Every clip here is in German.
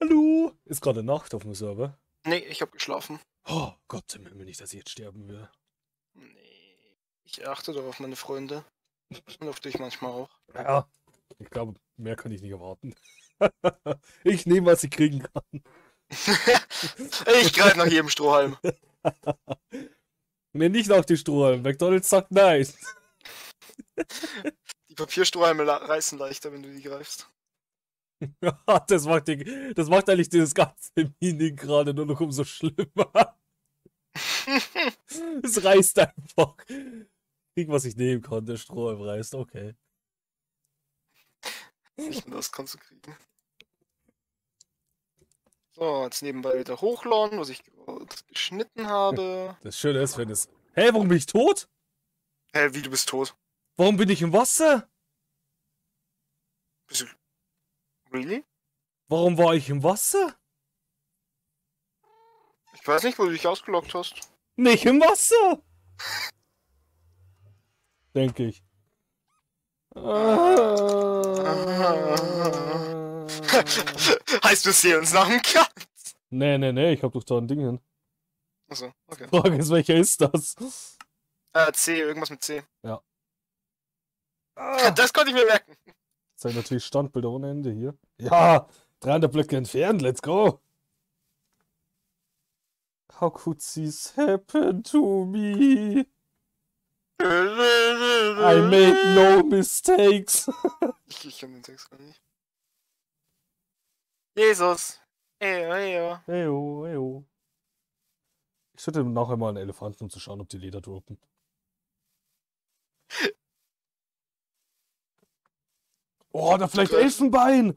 Hallo? Ist gerade Nacht auf dem Server. Nee, ich habe geschlafen. Oh Gott im Himmel, nicht, dass ich jetzt sterben will. Nee. Ich achte doch auf meine Freunde. Und auf dich manchmal auch. Ja, ich glaube, mehr kann ich nicht erwarten. ich nehme, was ich kriegen kann. ich greife nach jedem Strohhalm. nee, nicht nach die Strohhalm. McDonalds sagt nein. Die Papierstrohhalme reißen leichter, wenn du die greifst. das, macht die, das macht eigentlich dieses ganze Meaning gerade nur noch umso schlimmer. es reißt einfach. Krieg, was ich nehmen kann. Der Strohhalm reißt, okay. Nicht das kannst du kriegen. So, jetzt nebenbei wieder hochladen, was ich geschnitten habe. Das Schöne ist, wenn es. Hä, hey, warum bin ich tot? Hä, hey, wie du bist tot? Warum bin ich im Wasser? Bist du. Really? Warum war ich im Wasser? Ich weiß nicht, wo du dich ausgelockt hast. Nicht im Wasser! Denke ich. heißt, wir sehen uns nach dem Cut? Nee, nee, nee, ich hab doch da ein Ding hin. Achso, okay. Die Frage ist, welcher ist das? Äh, C, irgendwas mit C. Ja. Ah. Das konnte ich mir merken. Sind natürlich Standbilder ohne Ende hier. Ja, 300 Blöcke entfernt, let's go. How could this happen to me? I made no mistakes. ich ich kann den Text gar nicht. Jesus. Eyo, eyo. Eyo, eyo. Ich sollte nachher mal einen Elefanten, um zu schauen, ob die Leder droppen. Oh, da vielleicht okay. Elfenbein!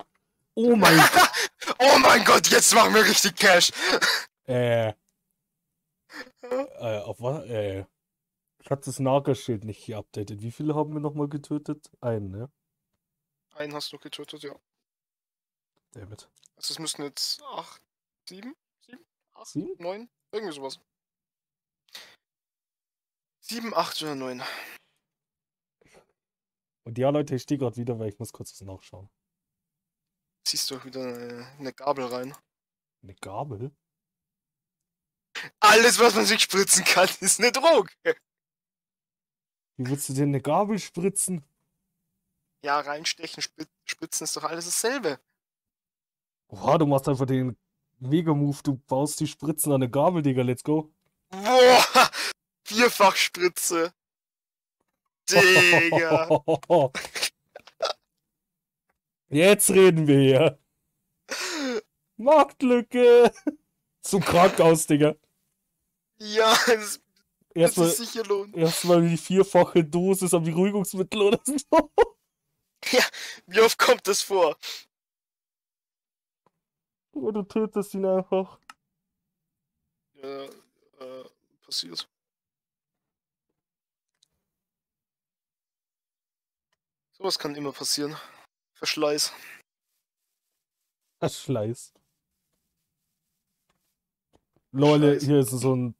Oh mein Gott! oh mein Gott, jetzt machen wir richtig Cash! Äh. äh, auf was? Äh. Ich hatte das Nagerschild nicht geupdatet. Wie viele haben wir nochmal getötet? Einen, ne? Einen hast du getötet, ja. David. Also es müssten jetzt acht, sieben, sieben, acht, sieben? neun, irgendwie sowas. Sieben, acht oder neun. Und ja, Leute, ich stehe gerade wieder, weil ich muss kurz was nachschauen. Ziehst du wieder eine, eine Gabel rein? Eine Gabel? Alles, was man sich spritzen kann, ist eine Droge. Wie willst du denn eine Gabel spritzen? Ja, reinstechen, spritzen ist doch alles dasselbe. Oha, du machst einfach den Mega-Move, du baust die Spritzen an eine Gabel, Digga, let's go. Boah, Vierfachspritze. Digga. Jetzt reden wir hier. Marktlücke. Zum Krankenhaus, Digga. Ja, erstmal, das ist sicher lohnt. Erstmal die vierfache Dosis am Beruhigungsmittel oder so. Ja, wie oft kommt das vor? Oder du tötest ihn einfach. Ja, äh, passiert. Sowas kann immer passieren. Verschleiß. Verschleiß. Leute, hier ist so ein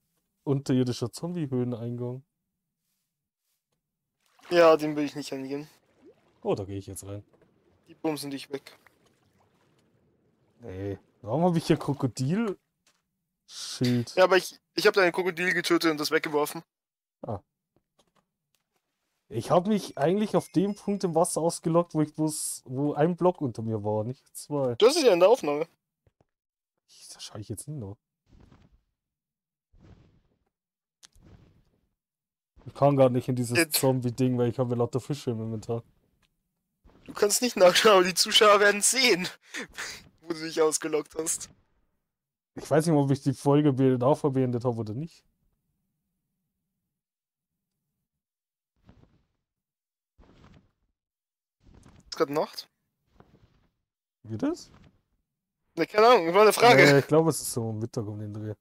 unterirdischer Zombie-Höheneingang. Ja, den will ich nicht angehen. Oh, da gehe ich jetzt rein. Die bumsen dich weg. Nee. Warum habe ich hier Krokodil? Schild. Ja, aber ich, ich habe deinen Krokodil getötet und das weggeworfen. Ah. Ich habe mich eigentlich auf dem Punkt im Wasser ausgelockt, wo ich bloß, wo ein Block unter mir war, nicht zwei. Du hast es ja in der Aufnahme. Das schaue ich jetzt nicht noch. Ich kann gar nicht in dieses Zombie-Ding, weil ich habe lauter Fische im Inventar. Du kannst nicht nachschauen, aber die Zuschauer werden sehen, wo du dich ausgelockt hast. Ich weiß nicht, ob ich die Folge auch beendet habe oder nicht. Gerade Nacht? Wie das? Ne, keine Ahnung, war eine Frage. Äh, ich glaube, es ist so Mittag um den Dreh.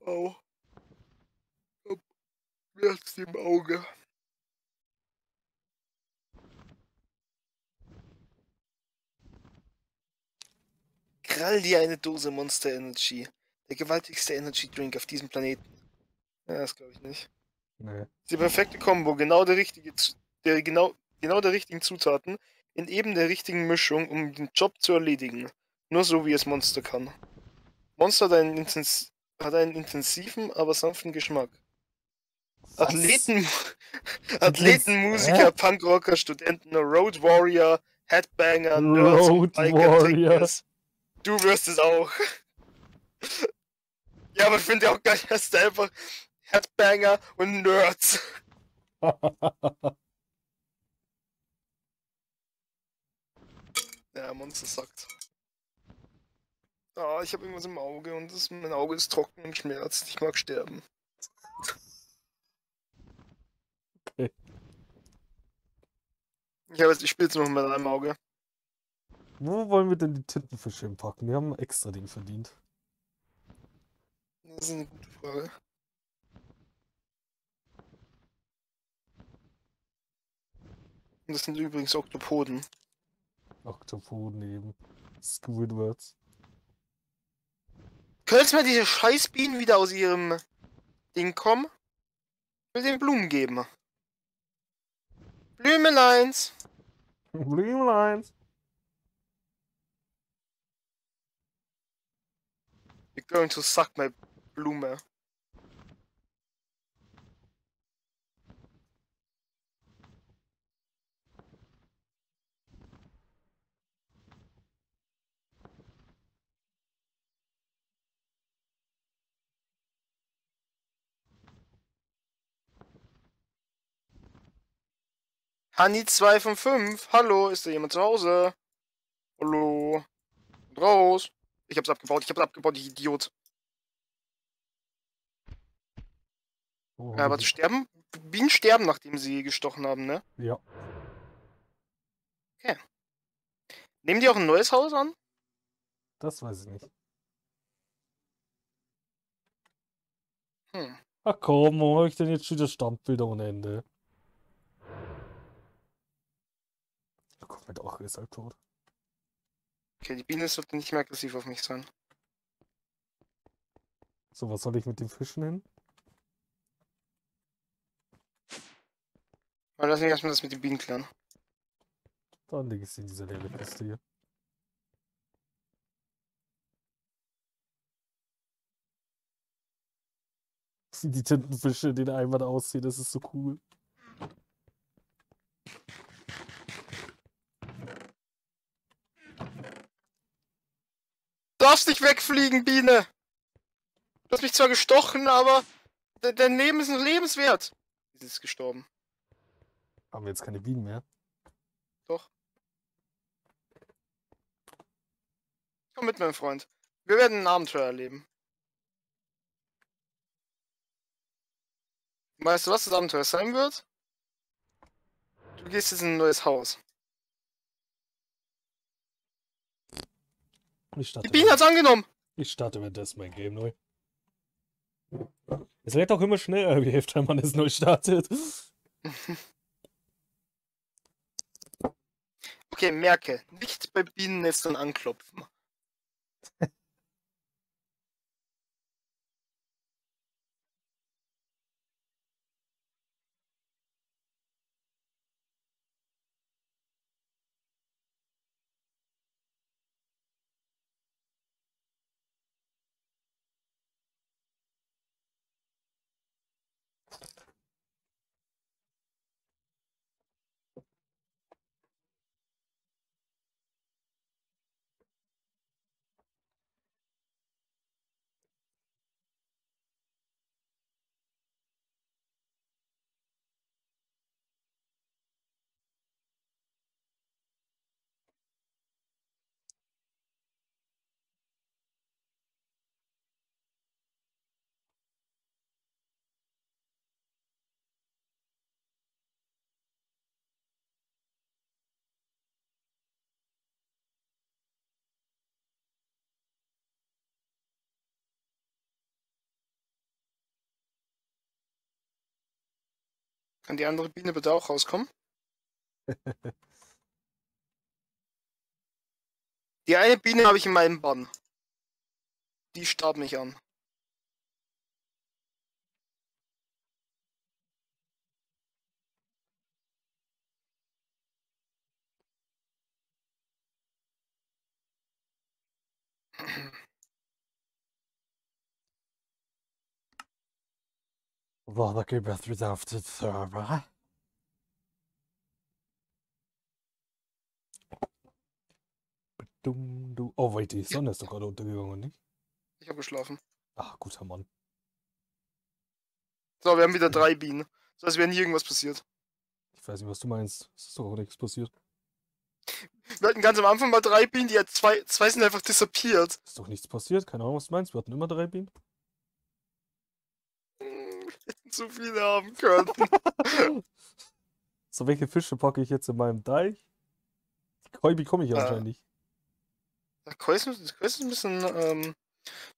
Oh. Mir hat's im Auge. Krall dir eine Dose Monster Energy. Der gewaltigste Energy Drink auf diesem Planeten. Ja, das glaube ich nicht. Nee. Die perfekte Kombo, genau der richtige, der genau genau der richtigen Zutaten in eben der richtigen Mischung, um den Job zu erledigen. Nur so wie es Monster kann. Monster hat einen, intens hat einen intensiven, aber sanften Geschmack. Was? Athleten, Athleten, Musiker, Hä? Punkrocker, Studenten, Road Warrior, Headbanger, Nerds Road Biker Warrior. Du wirst es auch. ja, aber ich finde auch geil, dass da einfach Headbanger und Nerds. Ja, Monster sagt. Ah, ich habe irgendwas im Auge und das, mein Auge ist trocken und schmerzt. Ich mag sterben. Okay. Ich habe jetzt, ich spiele jetzt noch mit einem Auge. Wo wollen wir denn die Tintenfische hinpacken? Wir haben extra Ding verdient. Das ist eine gute Frage. Das sind übrigens Oktopoden. Oktopoden eben. Squidwards. Könntest du mal diese Scheißbienen wieder aus ihrem Ding kommen? Ich will den Blumen geben. Blümeleins. Blümleins. You're going to suck my Blume. Honey 2 von 5. Hallo, ist da jemand zu Hause? Hallo? Kommt Raus. Ich hab's abgebaut, ich hab's abgebaut, ich Idiot. Oh, Ja, aber die- sterben? Bienen sterben, nachdem sie gestochen haben, ne? Ja. Nehmen die auch ein neues Haus an? Das weiß ich nicht. Hm. Ach komm, wo habe ich denn jetzt schon das Standbilder ohne Ende? Mein Drache ist halt tot. Okay, die Biene sollte nicht mehr aggressiv auf mich sein. So, was soll ich mit den Fischen hin? Aber lass mich erstmal das mit den Bienen klären. Dann lege ich sie in diese leere Kiste hier. Die Tintenfische den Eimer da aussehen, das ist so cool. Darfst nicht wegfliegen, Biene! Du hast mich zwar gestochen, aber de dein Leben ist noch lebenswert. Sie ist gestorben. Haben wir jetzt keine Bienen mehr? Doch. Komm mit, mein Freund. Wir werden ein Abenteuer erleben. Weißt du, was das Abenteuer sein wird? Du gehst jetzt in ein neues Haus. Ich starte, Die Biene hat's angenommen! ich starte währenddessen mein Game neu. Es lädt auch immer schneller, wie öfter man es neu startet. Okay, merke, nicht bei Bienennestern anklopfen. Kann die andere Biene bitte auch rauskommen? die eine Biene habe ich in meinem Bann. Die starb mich an. Gehen wir wieder auf den Server. Oh, wait, die Sonne ist doch gerade untergegangen, nicht? Ich habe geschlafen. Ach, guter Mann. So, wir haben wieder drei Bienen. So als wäre nie irgendwas passiert. Ich weiß nicht, was du meinst. Es ist doch auch nichts passiert. Wir hatten ganz am Anfang mal drei Bienen, die jetzt zwei, zwei sind einfach disappeared. Ist doch nichts passiert. Keine Ahnung, was du meinst. Wir hatten immer drei Bienen. Zu viele haben können. So, welche Fische packe ich jetzt in meinem Deich? Die Koi bekomme ich Äh. anscheinend nicht. Der Koi ist, Koi ist ein bisschen ähm,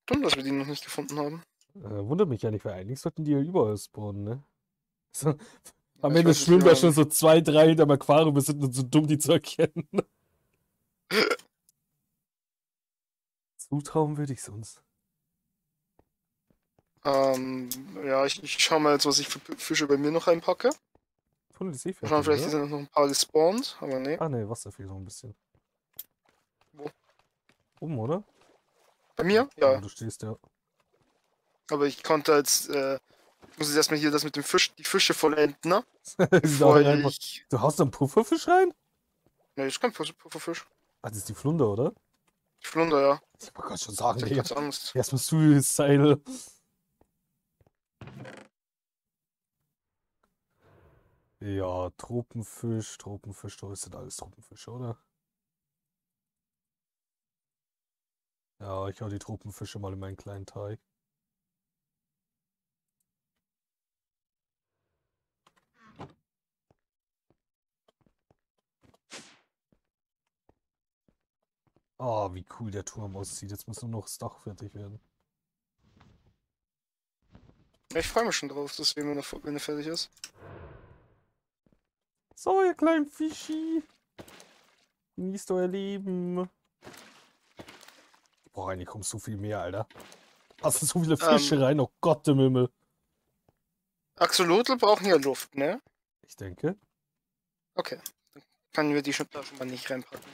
dumm, dass wir die noch nicht gefunden haben. Äh, wundert mich ja nicht, weil eigentlich sollten die ja überall spawnen, ne? So, am Ich Ende schwimmen da schon so zwei, drei hinterm Aquarium. Wir sind nur zu dumm, die zu erkennen. Zutrauen würde ich sonst. Ähm, ja, ich, ich schau mal jetzt, was ich für Fische bei mir noch ist eh Mal schauen, vielleicht sind noch ein paar gespawnt, aber nee. Ah, ne, Wasser fehlt noch ein bisschen. Wo? Oben, oder? Bei mir? Wo Ja, du stehst, ja. aber ich konnte jetzt, äh, ich muss jetzt erstmal hier das mit dem Fisch, die Fische vollenden, ne? Ich... Du haust da einen Pufferfisch rein? Ne, das ist kein Puffer- Pufferfisch. Ah, das ist die Flunder, oder? Die Flunder, ja. Ich wollte gerade schon sagen, Ich hab Digga. ganz Angst. Erstmal Suicide. Ja, Tropenfisch, Tropenfisch, das sind alles Tropenfische, oder? Ja, ich hau die Tropenfische mal in meinen kleinen Teig. Ah, wie cool der Turm aussieht. Jetzt muss nur noch das Dach fertig werden. Ich freue mich schon drauf, dass er, wenn er fertig ist. So, ihr kleinen Fischi. Genießt euer Leben. Boah, eigentlich kommt so viel mehr, Alter. Hast du so viele Fische Ähm. rein? Oh Gott im Himmel. Axolotl brauchen ja Luft, ne? Ich denke. Okay. Dann können wir die schon, da schon mal nicht reinpacken.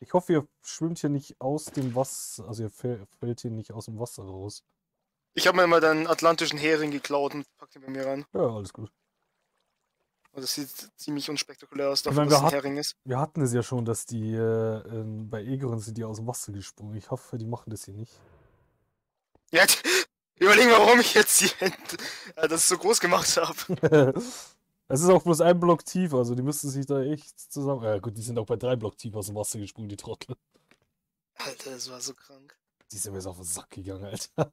Ich hoffe, ihr schwimmt hier nicht aus dem Wasser. Also ihr fäll- fällt hier nicht aus dem Wasser raus. Ich habe mir mal deinen atlantischen Hering geklaut und pack den bei mir rein. Ja, alles gut. Und das sieht ziemlich unspektakulär aus, dafür, meine, dass es wir ein hat- Hering ist. Wir hatten es ja schon, dass die äh, bei Egeron sind die aus dem Wasser gesprungen. Ich hoffe, die machen das hier nicht. Ja, überlegen, warum ich jetzt die äh, das so groß gemacht habe. Es ist auch bloß ein Block tief, also die müssten sich da echt zusammen. Ja gut, die sind auch bei drei Block tief aus dem Wasser gesprungen, die Trottel. Alter, das war so krank. Die sind mir jetzt auf den Sack gegangen, Alter.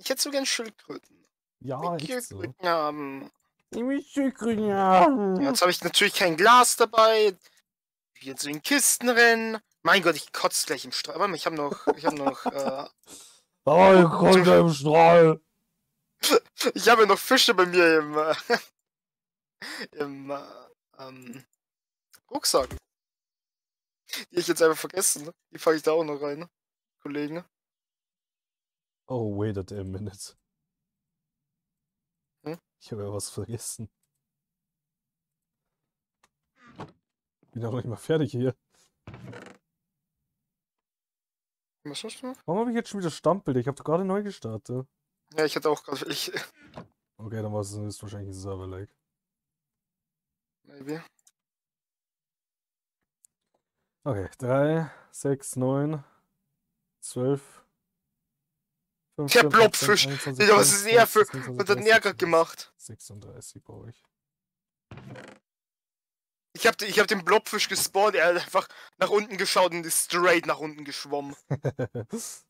Ich hätte so gern Schildkröten. Ja, Ich so. Schildkröten haben. Ich will Schildkröten haben. Jetzt habe ich natürlich kein Glas dabei. Jetzt in Kisten rennen. Mein Gott, ich kotze gleich im Strahl. Aber ich habe noch, ich habe noch, äh, Oh, ihr kommt da im Strahl. ich habe noch Fische bei mir im, äh, im äh, ähm, Rucksack. Die ich jetzt einfach vergessen. Die fange ich da auch noch rein, Kollegen. Oh, wait a damn minute. Hm? Ich habe ja was vergessen. Bin auch noch nicht mal fertig hier. Was hast du? Warum habe ich jetzt schon wieder Stammbild? Ich habe doch gerade neu gestartet. Ja, ich hatte auch gerade, ich, Okay, dann war es wahrscheinlich ein Server-Lag. maybe. Okay, 3, 6, 9, 12, 15, Der Blobfisch. 21, Digga, was ist er für- 22, Und hat 23, Ärger gemacht. 36 brauche ich. Ich hab, ich hab den Blobfisch gespawnt, er hat einfach nach unten geschaut und ist straight nach unten geschwommen.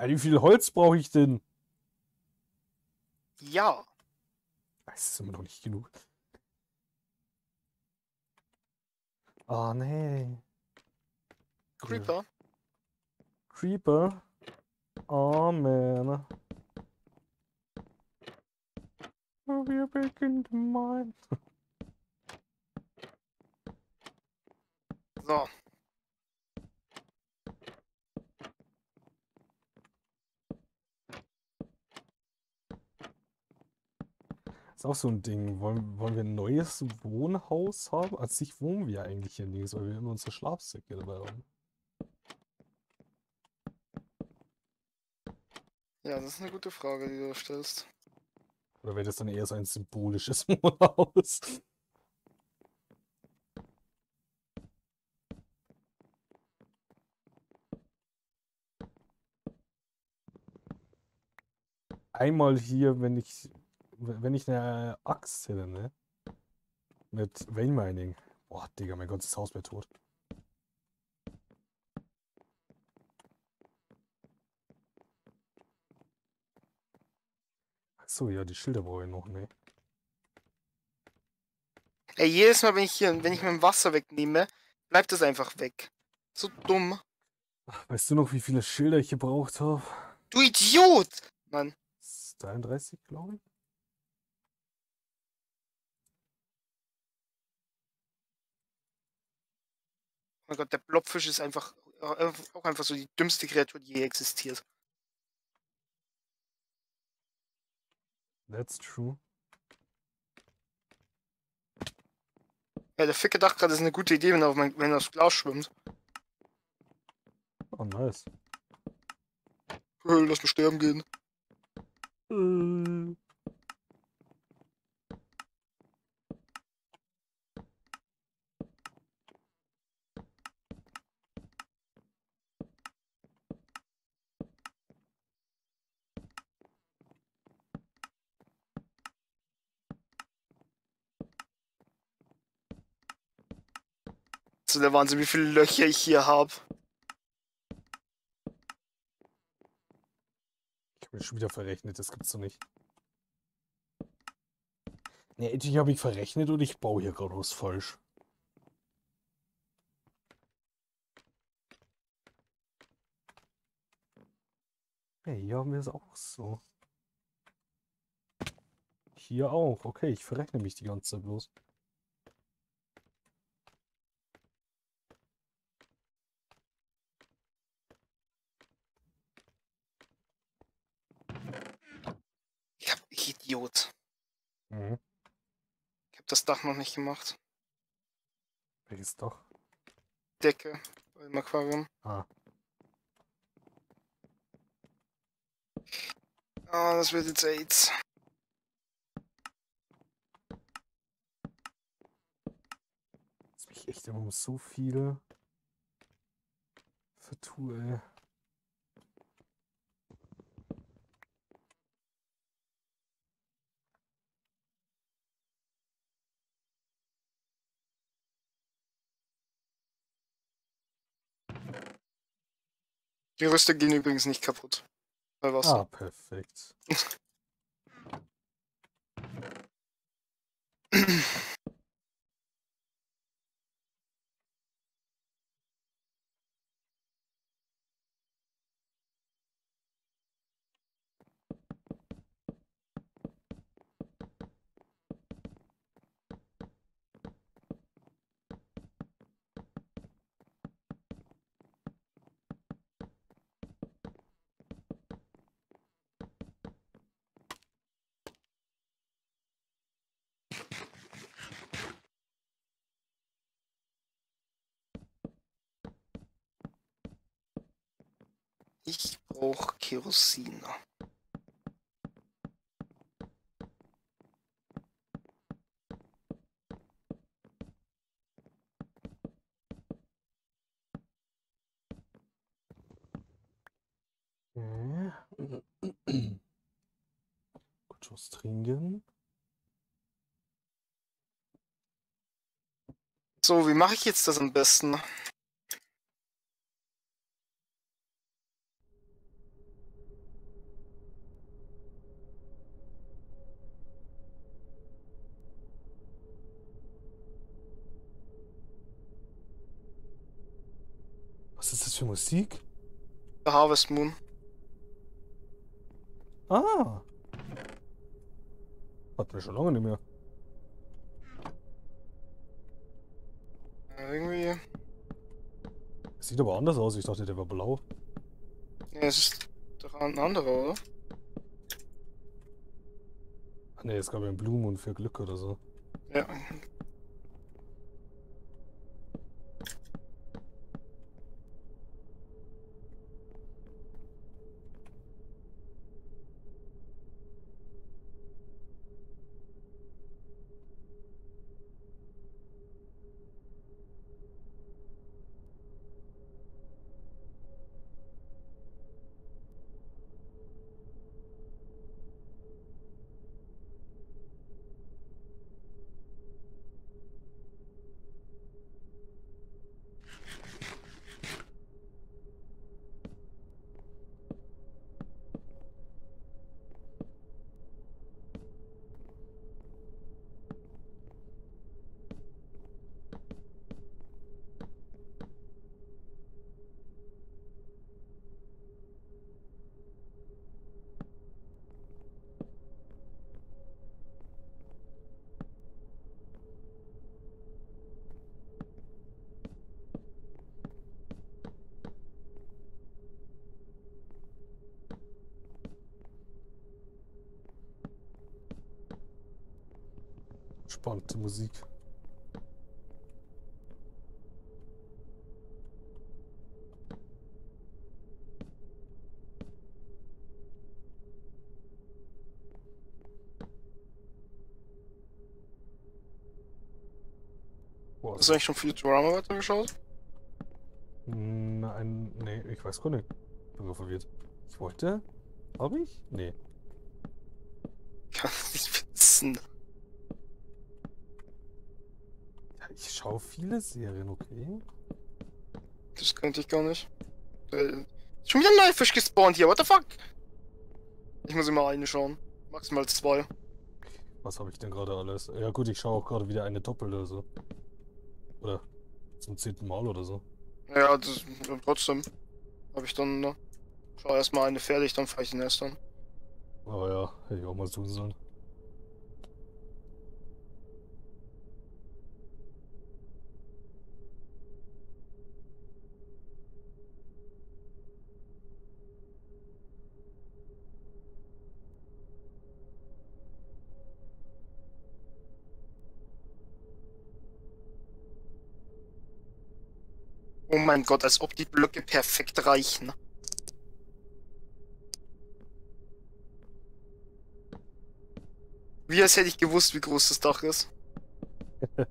Wie viel Holz brauche ich denn? Ja. Es ist immer noch nicht genug. Oh nee. Creeper. Creeper. Oh man. Wir breaking the mine. So. Ist auch so ein Ding. Wollen, wollen wir ein neues Wohnhaus haben? An sich wohnen wir eigentlich hier nirgends, weil wir immer unsere Schlafsäcke dabei haben. Ja, das ist eine gute Frage, die du stellst. Oder wäre das dann eher so ein symbolisches Wohnhaus? Einmal hier, wenn ich, wenn ich eine Axt hätte, ne? Mit Vein Mining. Boah, Digga, mein ganzes Haus wäre tot. Achso, ja, die Schilder brauche ich noch, ne? Ey, jedes Mal, wenn ich hier, wenn ich mein Wasser wegnehme, bleibt das einfach weg. So dumm. Weißt du noch, wie viele Schilder ich gebraucht habe? Du Idiot! Mann. 33, glaube ich. Mein Gott, der Blobfisch ist einfach äh, auch einfach so die dümmste Kreatur, die je existiert. That's true. Ja, der Ficker dachte gerade, das ist eine gute Idee, wenn er, auf mein, wenn er aufs Glas schwimmt. Oh, nice. Äh, Lass mich sterben gehen. Äh. So der Wahnsinn, wie viele Löcher ich hier habe. Ich habe mich schon wieder verrechnet, das gibt's doch nicht. Ne, entweder habe ich verrechnet oder ich baue hier gerade was falsch. Hey, hier haben wir es auch so. Hier auch. Okay, ich verrechne mich die ganze Zeit bloß. Ich hab ich Idiot. Mhm. Ich hab das Dach noch nicht gemacht. Welches doch? Decke beim Aquarium. Ah. Ah, das wird jetzt AIDS. Dass mich echt immer um so viel vertue, ey. Die Rüste gehen übrigens nicht kaputt. Ah, perfekt. Ich brauche Kerosin. Okay. Kurz was trinken. So, wie mache ich jetzt das am besten? Was ist das für Musik? Der Harvest Moon. Ah. Hatten wir schon lange nicht mehr. Ja, irgendwie. Sieht aber anders aus. Ich dachte, der war blau. Ja, es ist doch ein anderer, oder? Ah, ne, es gab ja einen Blumen und für Glück oder so. Ja. Spannende Musik. Hast du eigentlich schon Futurama weitergeschaut? Nein, nee, ich weiß gar nicht. Bin so verwirrt. Ich wollte? Hab ich? Nee. Kann ich nicht wissen. Ja, ich schaue viele Serien, okay? Das könnte ich gar nicht. Äh, Schon wieder ein neuer Fisch gespawnt hier, what the fuck? Ich muss immer eine schauen. Maximal zwei. Was habe ich denn gerade alles? Ja gut, ich schaue auch gerade wieder eine Doppel oder so. Oder zum zehnten Mal oder so. Ja, das, trotzdem. Habe ich dann, ne? Schau erstmal eine fertig, dann fahre ich den erst an. Aber ja, hätte ich auch mal tun sollen. Mein Gott, als ob die Blöcke perfekt reichen. Wie als hätte ich gewusst, wie groß das Dach ist.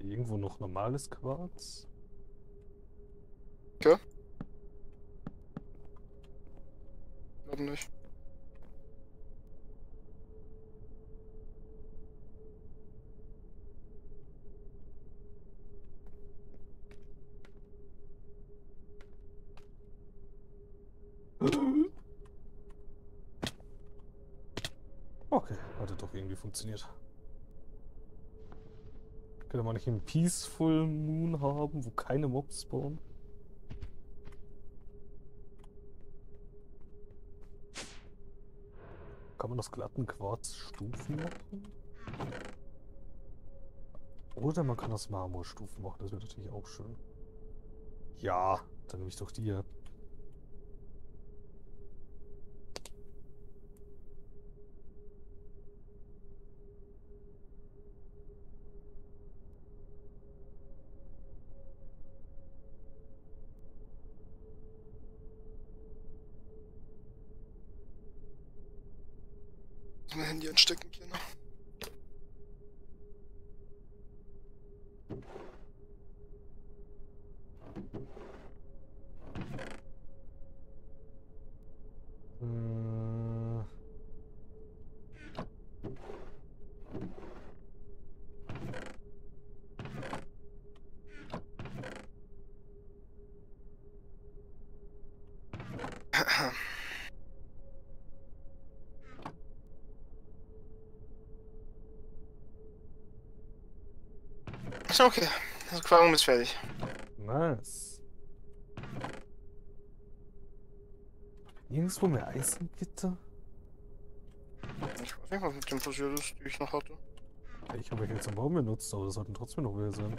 Irgendwo noch normales Quarz? Glaub nicht. Okay, hat doch irgendwie funktioniert. Könnte man nicht einen Peaceful Moon haben, wo keine Mobs spawnen? Kann man aus glatten Quarz Stufen machen? Oder man kann aus Marmor Stufen machen, das wäre natürlich auch schön. Ja, dann nehme ich doch die hier. Anstecken, Kinder. Äh, Ist okay. Das Aquarium ist fertig. nice. Nirgendwo mehr Eisengitter? Ich weiß nicht, was mit dem passiert ist, die ich noch hatte. Ich habe ja jetzt einen Baum benutzt, aber das sollten trotzdem noch welche sein.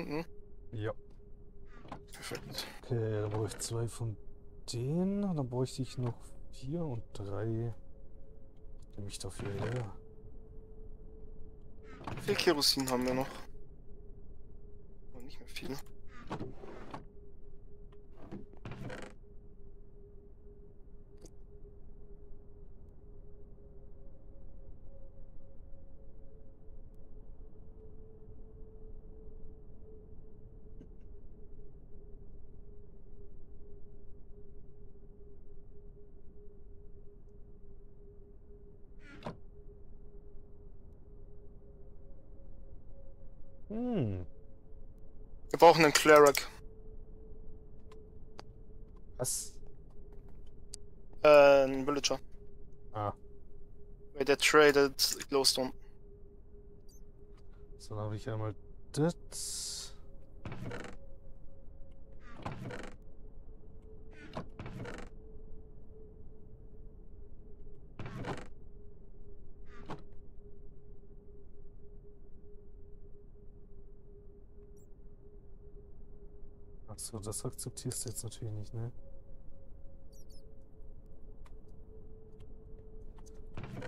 unten? Ja. Perfekt. Okay, zwei von denen. Dann bräuchte ich noch vier und drei. Nehme ich dafür her. Viel Kerosin haben wir noch? Oh, nicht mehr viel. Hm. Wir brauchen einen Cleric. Was? Äh, einen Villager. Ah. Weil der traded Glowstone. So, dann habe ich einmal das. Achso, das akzeptierst du jetzt natürlich nicht, ne?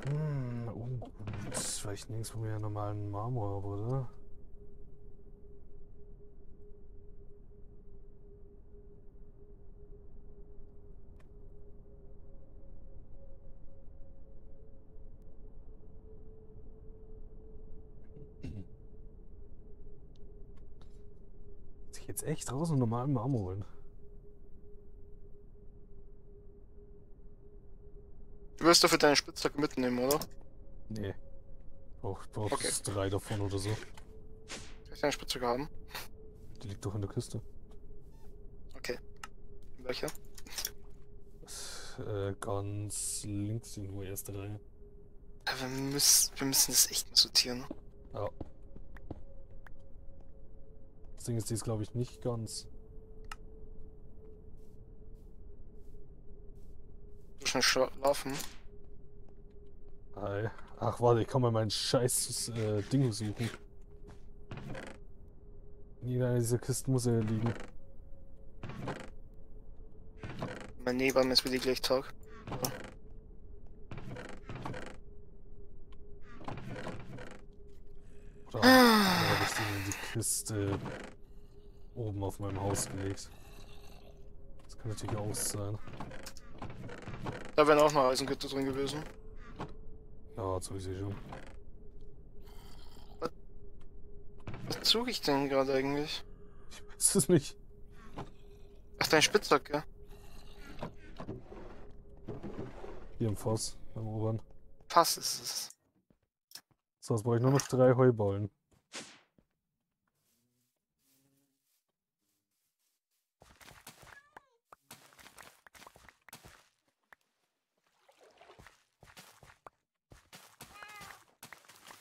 Hm, ungut. Weil ich nirgends von mir normalen Marmor habe, oder? Jetzt echt draußen normalen Marmor holen? Du wirst dafür deine Spitzhacke mitnehmen, oder? Nee. Brauch, brauch Okay. drei davon oder so. Kann ich deine Spitzhacke haben? Die liegt doch in der Kiste. Okay. Welche? Äh, ganz links irgendwo erste Reihe. Ja, wir, müssen, wir müssen das echt mal sortieren. Ja. Das Ding ist, die ist glaube ich nicht ganz. Schnell schlafen. Ei. Ach warte, ich kann mal mein scheiß äh, Ding suchen. In jeder dieser Kisten muss er ja liegen. Mein Nebenmann ist wieder gleich Tag. Oder, oder habe ich den in die Kiste oben auf meinem Haus gelegt? Das kann natürlich auch sein. Da wären auch noch Eisengüter drin gewesen. Ja, so ist sie schon. Was suche ich denn gerade eigentlich? Ich weiß es nicht. Ach, dein Spitzhacke. Hier im Fass, beim Oberen. Pass ist es. So, jetzt brauche ich nur noch drei Heuballen.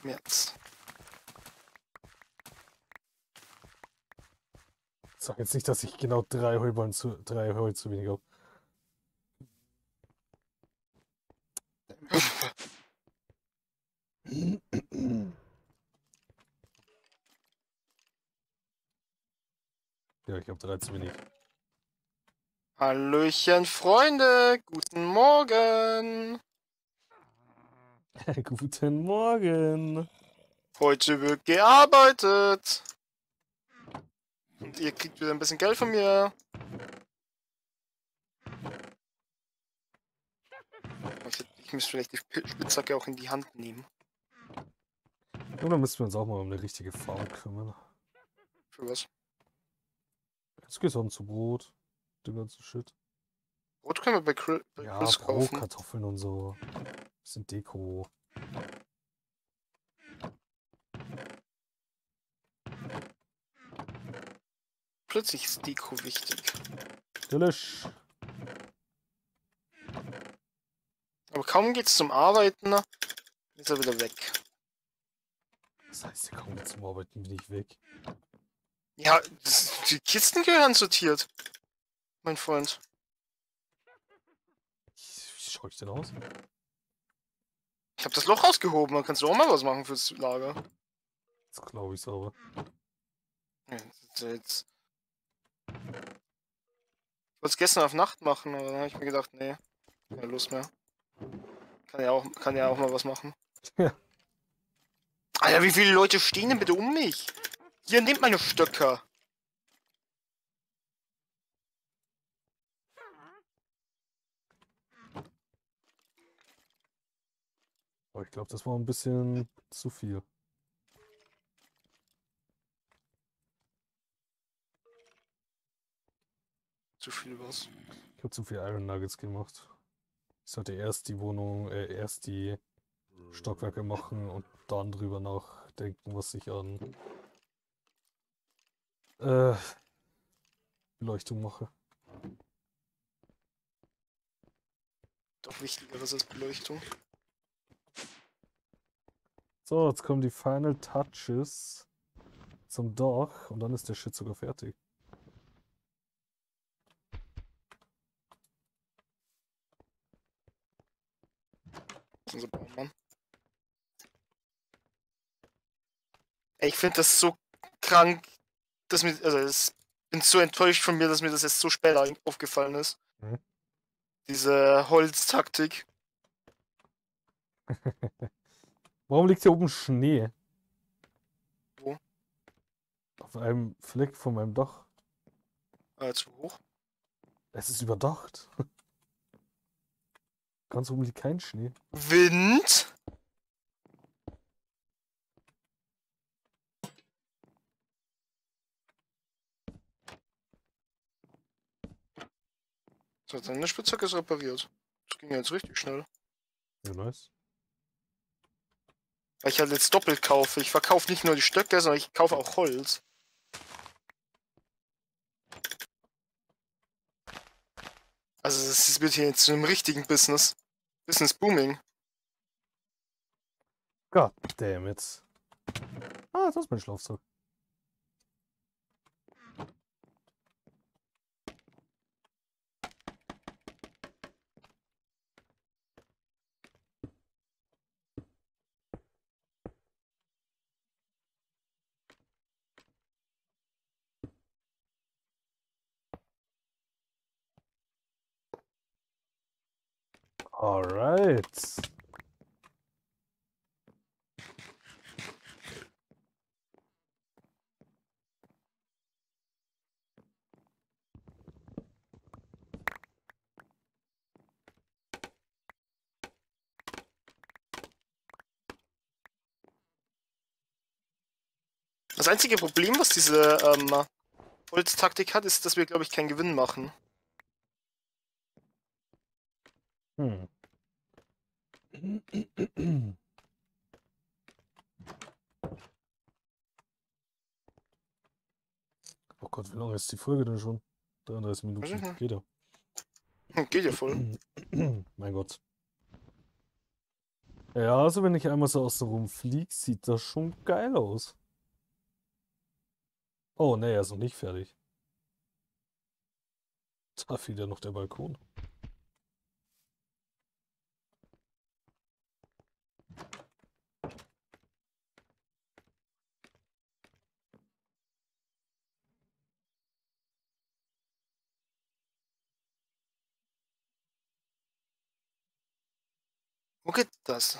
März. Sag jetzt nicht, dass ich genau drei Heuballen zu drei Heu zu wenig habe. Ja, ich habe drei zu wenig. Hallöchen, Freunde! Guten Morgen! Guten Morgen. Heute wird gearbeitet! Und ihr kriegt wieder ein bisschen Geld von mir. Ich, ich muss vielleicht die Sp- Spitzhacke auch in die Hand nehmen. Und dann müssen wir uns auch mal um eine richtige Farm kümmern. Für was? Jetzt geht's auch zu Brot. Den ganzen Shit. Brot können wir bei, Chris, bei Ja, Chris Brot, kaufen. Kartoffeln und so. Bisschen Deko. Plötzlich ist Deko wichtig. Natürlich. Aber kaum geht's zum Arbeiten, ist er wieder weg. Das heißt, kaum jetzt zum Arbeiten bin ich weg. Ja, das, die Kisten gehören sortiert. Mein Freund. Wie schaue ich denn aus? Ich habe das Loch rausgehoben, dann kannst du auch mal was machen fürs Lager. Das glaube ich ja jetzt. Ich wollte es gestern auf Nacht machen, aber dann habe ich mir gedacht, nee, keine Lust mehr. Kann ja auch, kann ja auch mal was machen. Ja. Alter, wie viele Leute stehen denn bitte um mich? Hier, nehmt meine Stöcker. Aber ich glaube, das war ein bisschen zu viel. Zu viel was. Ich habe zu viel Iron Nuggets gemacht. Ich sollte erst die Wohnung, äh, erst die Stockwerke machen und dann drüber nachdenken, was ich an äh, Beleuchtung mache. Doch wichtigeres als Beleuchtung. So, jetzt kommen die Final Touches zum Dach und dann ist der Shit sogar fertig. Unser Baumann. Ey, Ich finde das so krank, dass mir, also ich bin so enttäuscht von mir, dass mir das jetzt so spät aufgefallen ist. Mhm. Diese Holztaktik. Warum liegt hier oben Schnee? Wo? Auf einem Fleck von meinem Dach. Äh, zu hoch. Es ist überdacht. Ganz oben liegt kein Schnee. Wind. So, deine Spitzhacke ist repariert. Das ging jetzt richtig schnell. Ja, nice. Weil ich halt jetzt doppelt kaufe. Ich verkaufe nicht nur die Stöcke, sondern ich kaufe auch Holz. Also es wird hier jetzt zu einem richtigen Business. Business Booming. God damn it. Ah, das ist mein Schlafsack. All right. Das einzige Problem, was diese ähm, Holztaktik hat, ist, dass wir, glaube ich, keinen Gewinn machen. Hm. Oh Gott, wie lange ist die Folge denn schon? 33 Weiß ich Minuten. nicht. Geht ja. Geht ja voll. mein Gott. Ja, also wenn ich einmal so außen rum fliege, sieht das schon geil aus. Oh, nee, er ist noch nicht fertig. Da fehlt ja noch der Balkon. Wo geht das?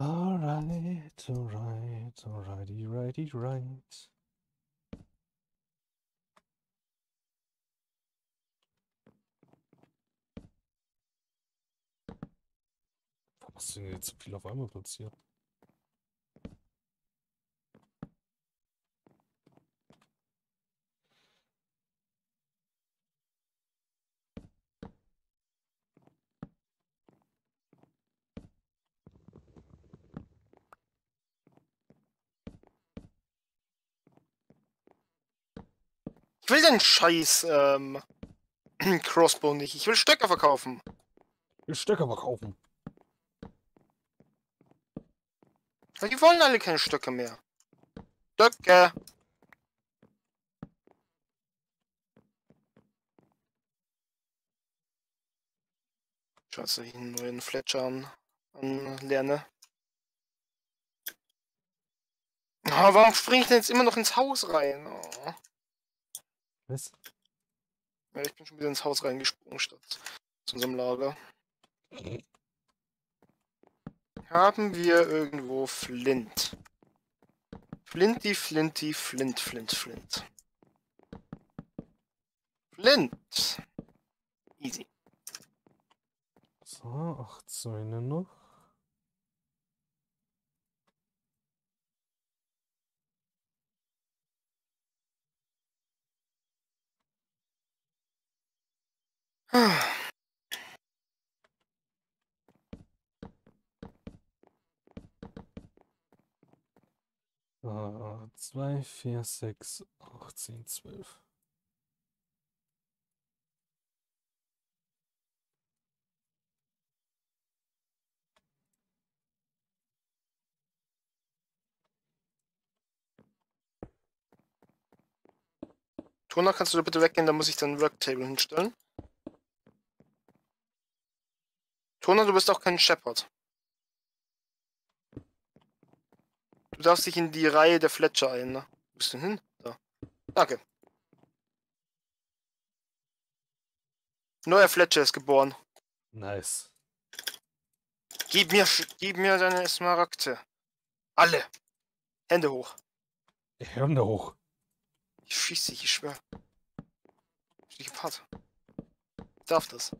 Alright, alright, alrighty, righty, right. Du denn jetzt so viel auf einmal platziert? Ich will den Scheiß ähm, Crossbow nicht. Ich will Stöcker verkaufen. Ich will Stöcker verkaufen. Die wollen alle keine Stöcke mehr. Stöcke. Dass ich einen neuen Fletcher an, anlerne. Oh, warum springe ich denn jetzt immer noch ins Haus rein? Oh. Was? Ja, ich bin schon wieder ins Haus reingesprungen statt zu unserem Lager. Haben wir irgendwo Flint? Flinty, Flinty, Flint, Flint, Flint. Flint! Easy. So, acht Säulen noch. Zwei, vier, sechs, acht, zehn, zwölf. Tona, kannst du da bitte weggehen? Da muss ich dann Worktable hinstellen. Tona, du bist auch kein Shepherd. Du darfst dich in die Reihe der Fletcher ein. Ne? Wo bist du denn hin? Da. Danke. Neuer Fletcher ist geboren. Nice. Gib mir, gib mir deine Smaragde. Alle. Hände hoch. Hände hoch. Ich schieße dich, ich schwör. Ich hab hart. Ich darf das.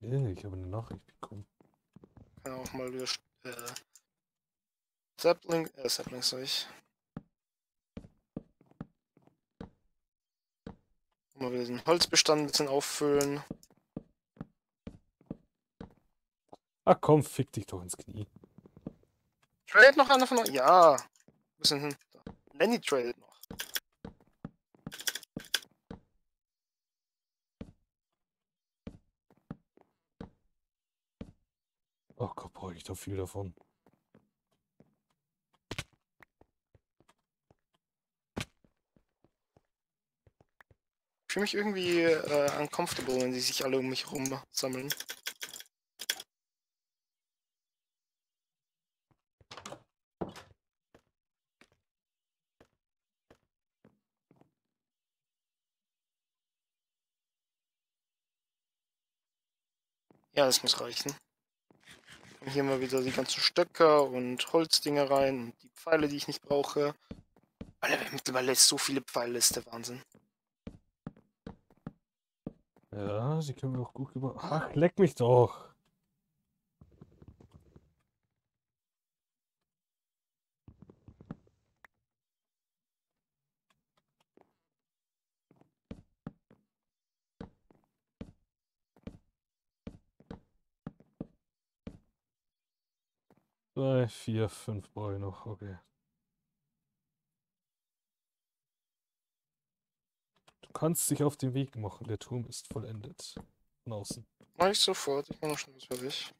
Ich habe eine Nachricht bekommen. Kann auch mal wieder. Äh, Sapling. Äh, Sapling sag ich. Mal wieder den Holzbestand ein bisschen auffüllen. Ach komm, fick dich doch ins Knie. Trade noch einer von euch? Ja. Wo ist denn hin? Lenny tradet noch. Oh Gott, brauche ich da viel davon. Ich fühle mich irgendwie äh, uncomfortable, wenn die sich alle um mich herum sammeln. Ja, das muss reichen. Hier mal wieder die ganzen Stöcker und Holzdinger rein und die Pfeile, die ich nicht brauche. Alter, mittlerweile so viele Pfeile, ist der Wahnsinn. Ja, die können wir auch gut gebrauchen. Ach, leck mich doch. Drei, vier, fünf brauche ich noch. Okay. Du kannst dich auf den Weg machen. Der Turm ist vollendet. Von außen. Mach ich sofort. Ich mach noch schnell was dich.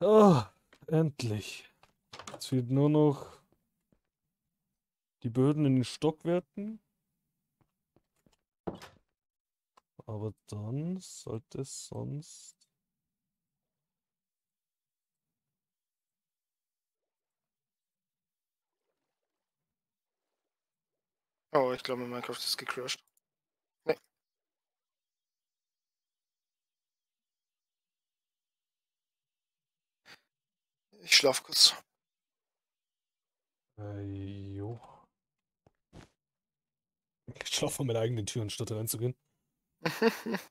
Ah, endlich. Jetzt fehlt nur noch die Böden in den Stockwerken. Aber dann sollte es sonst. Oh, ich glaube, Minecraft ist gecrashed. Nee. Ich schlaf kurz. Äh, jo. Ich schlafe vor meiner eigenen Tür, anstatt reinzugehen.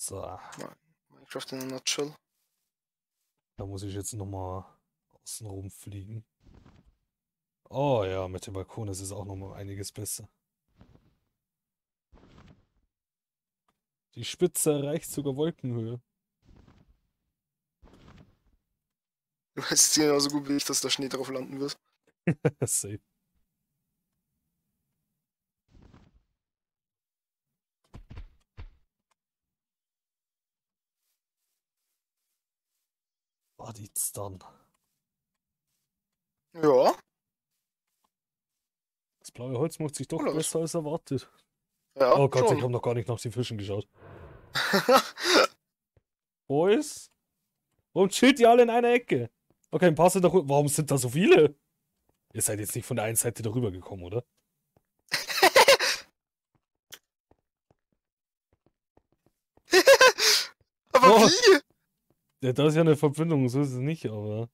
So, Minecraft in a nutshell. da muss ich jetzt nochmal außen rumfliegen. Oh ja, mit dem Balkon ist es auch nochmal einiges besser. Die Spitze erreicht sogar Wolkenhöhe. Du weißt genauso gut wie ich, dass da Schnee drauf landen wird. Safe. Was jetzt dann? Ja. Blaue Holz macht sich doch aus. besser als erwartet. Ja, oh Gott, ich schon. habe noch gar nicht nach den Fischen geschaut. Boys? Warum chillt ihr alle in einer Ecke? Okay, passe doch. Warum sind da so viele? Ihr seid jetzt nicht von der einen Seite darüber gekommen, oder? Aber Oh. wie? Ja, da ist ja eine Verbindung, so ist es nicht, aber.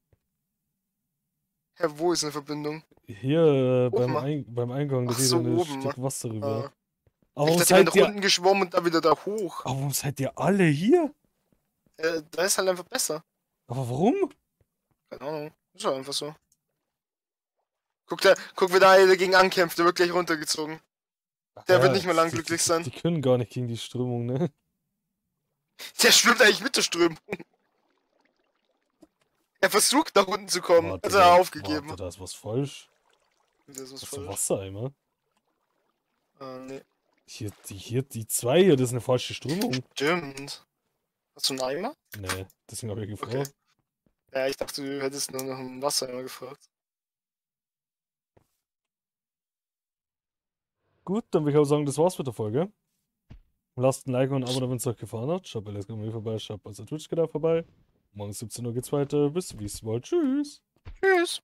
Hä, wo ist eine Verbindung? Hier äh, beim. Ein beim Eingang, da Ach geht so, ja ein oben, Stück Wasser rüber. Ah. Aber Ich dachte, die seid nach ihr. unten geschwommen und dann wieder da hoch. Aber warum seid ihr alle hier? Äh, da ist halt einfach besser. Aber warum? Keine Ahnung. Ist halt einfach so. Guck, da, guck, wie der eine dagegen ankämpft, der wird gleich runtergezogen. Der wird nicht mehr lang die- glücklich die, sein. Die können gar nicht gegen die Strömung, ne? Der schwimmt eigentlich mit der Strömung. Er versucht nach unten zu kommen. Warte, Hat er da- aufgegeben. Warte, da ist was falsch. Das ist was falsch. Wassereimer. Ah, nee. Hier, die, hier, die zwei hier, das ist eine falsche Strömung. Stimmt. Hast du einen Eimer? Nee, deswegen habe ich gefragt. Okay. Ja, ich dachte, du hättest nur nach einem Wassereimer gefragt. Gut, dann würde ich auch sagen, das war's mit der Folge. Lasst ein Like und ein Abo, da, wenn es euch gefallen hat. Schaut bei Let's Go vorbei, schaut bei Twitch-Kanal vorbei. Morgen 17 Uhr geht's weiter. Bis zum nächsten Mal. Tschüss. Tschüss.